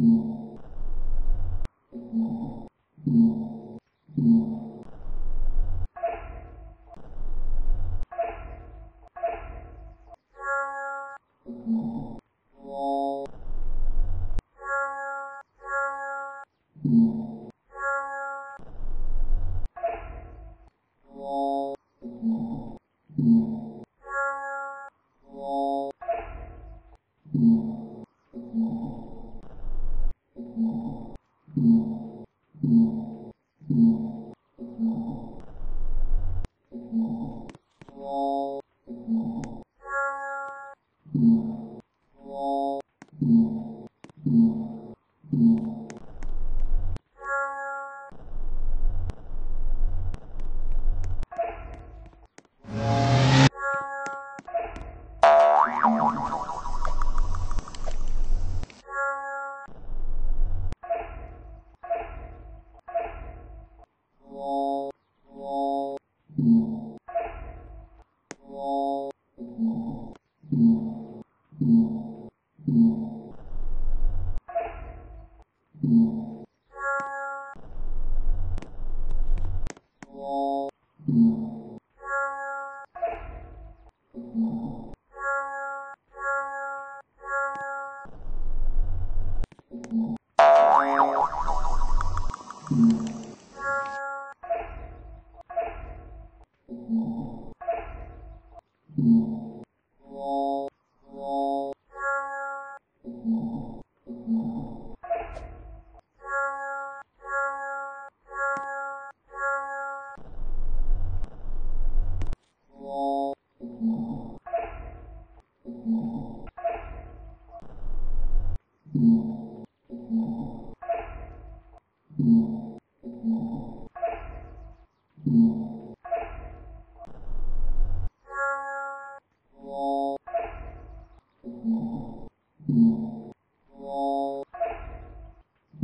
more. Mm-hmm.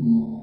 Mm-hmm.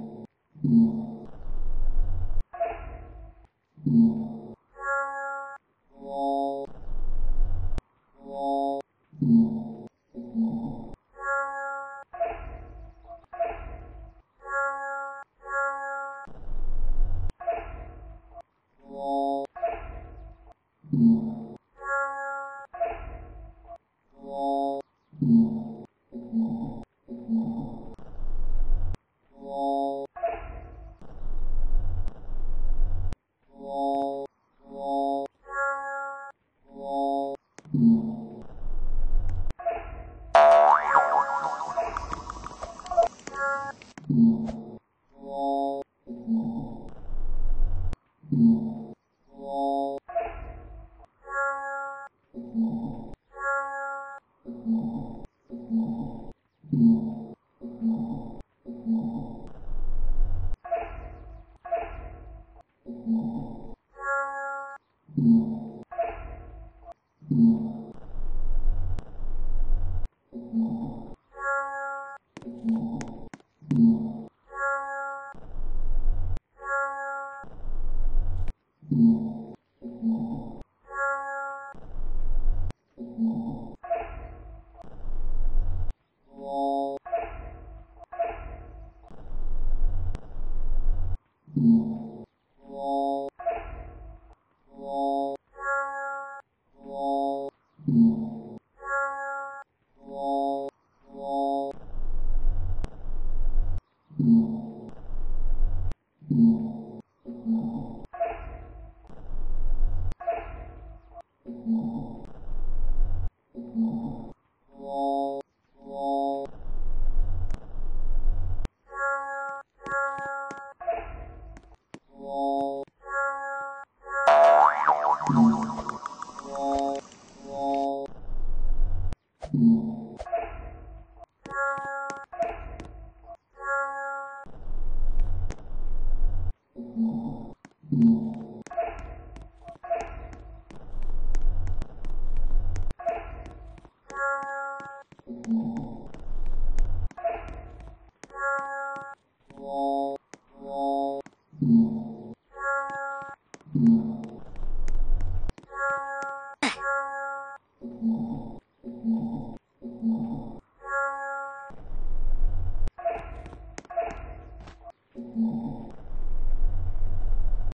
Mm-hmm.